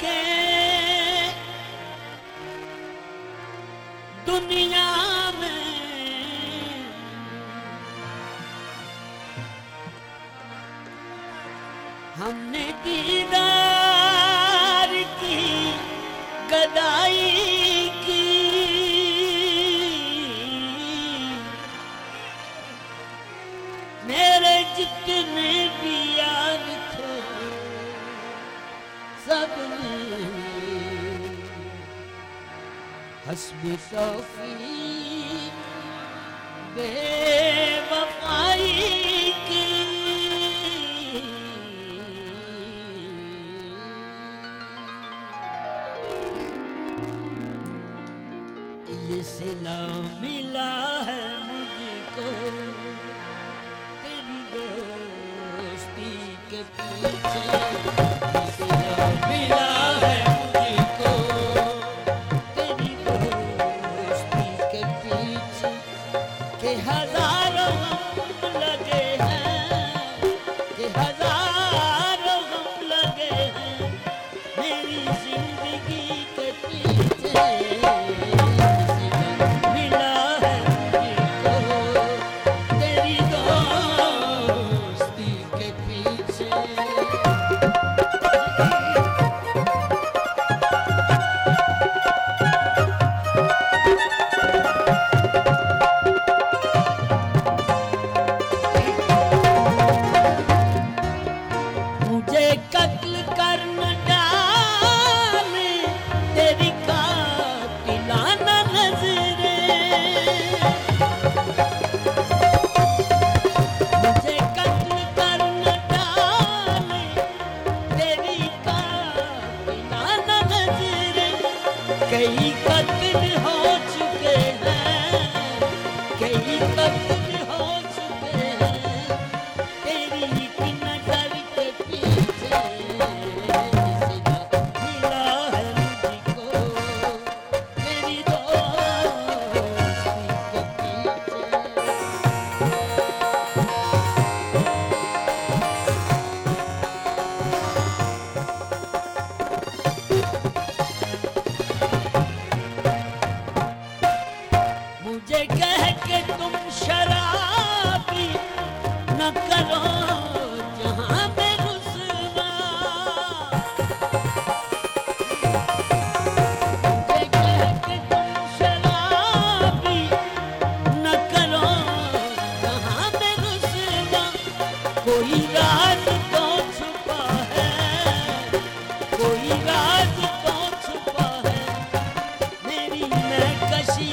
के। दुनिया में हमने दीदार की गदाई की। मेरे जितने भी यार थे सब हसब तौफीक बेवफाई की। ये सिला मिला है मुझको तेरी दोस्ती के पीछे। हज़ारों लगे हैं कि हज़ारों मुझे कह के तुम शराबी न करो जहाँ में रुसवा के तुम शराबी न करो जहाँ में कोई राज तो छुपा है, कोई राज तो छुपा है। मेरी मैं कशी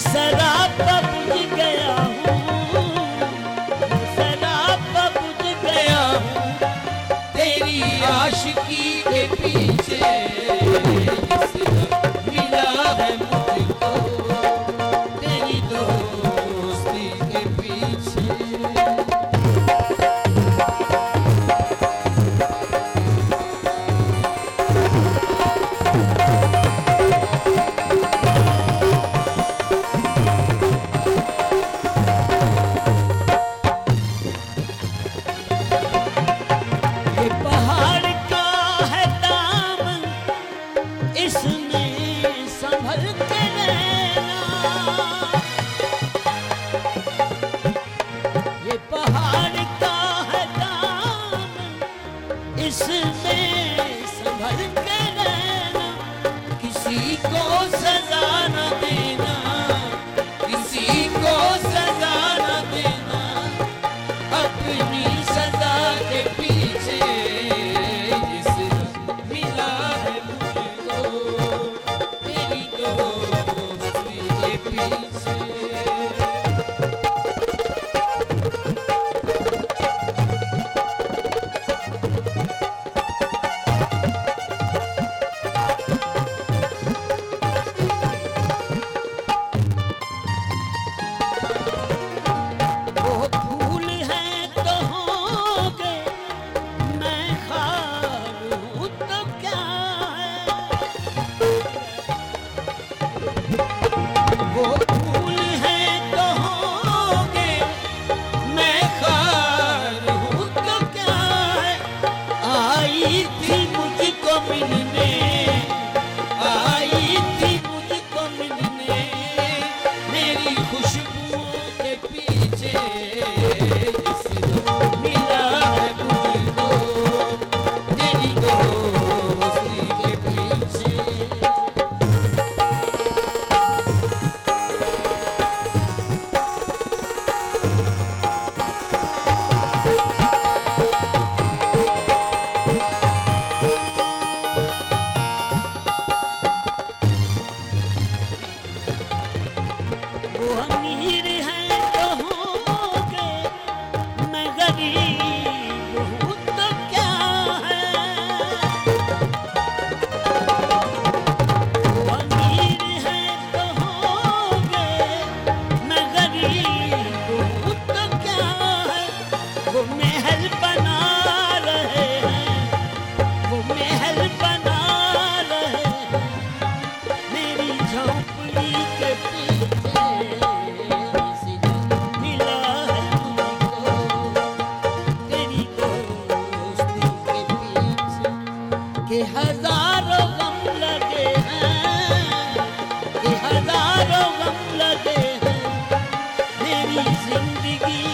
शराब बुझ गया हूँ। बुझ गया हूँ। तेरी आशिकी के पीछे Bye. peace. हज़ारों गम लगे हैं हज़ारों गम हैं मेरी ज़िंदगी